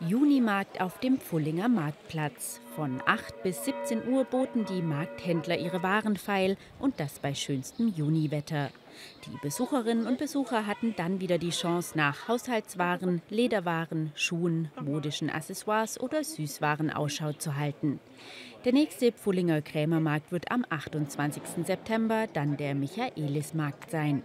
Junimarkt auf dem Pfullinger Marktplatz. Von 8 bis 17 Uhr boten die Markthändler ihre Waren feil und das bei schönstem Juniwetter. Die Besucherinnen und Besucher hatten dann wieder die Chance, nach Haushaltswaren, Lederwaren, Schuhen, modischen Accessoires oder Süßwaren Ausschau zu halten. Der nächste Pfullinger Krämermarkt wird am 28. September dann der Michaelismarkt sein.